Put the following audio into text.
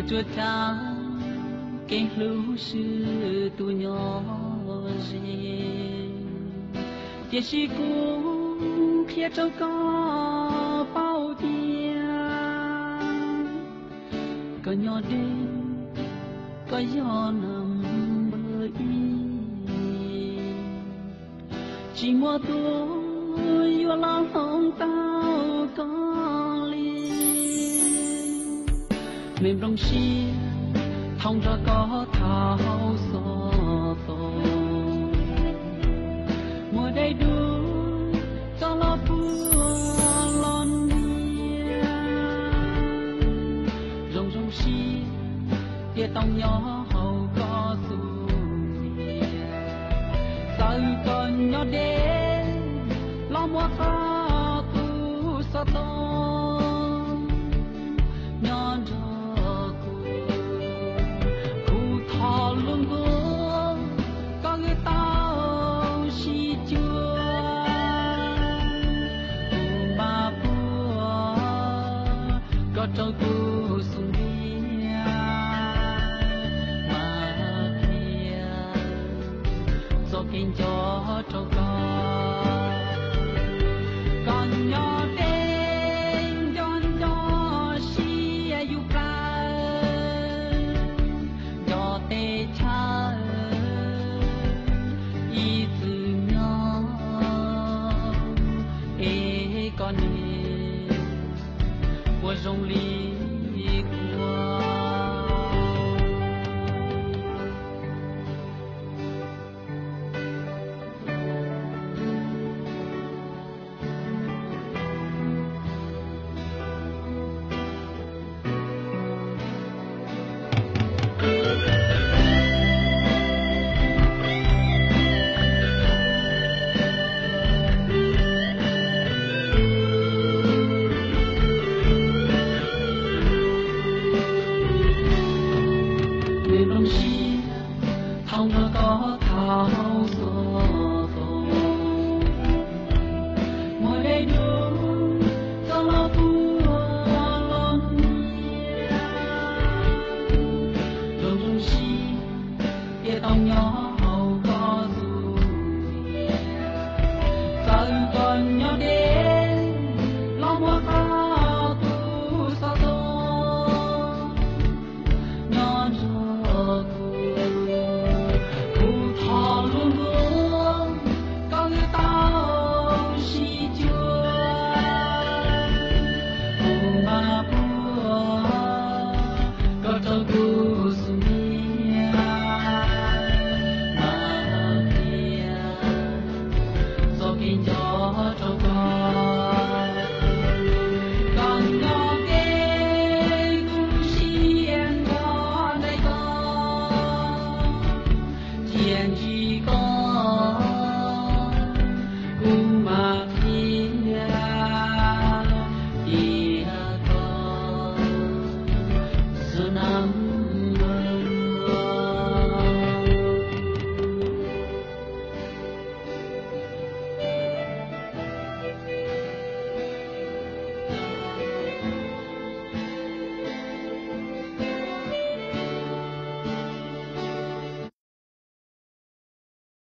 lúa chúa cha cái lũ sư tu nhỏ gì chỉ chỉ cũng kia cho có bao tiền. Có nhỏ đi có gió nằm bơi chỉ mua tôi yêu lòng tao có liền mềm rong xi thông ra có thao so tô mùa đây đu cho lo bùa lon nia rong rong xi tia tông nhỏ hầu có su sao con nhỏ đế lo mua pha tu sa to có cho 我用力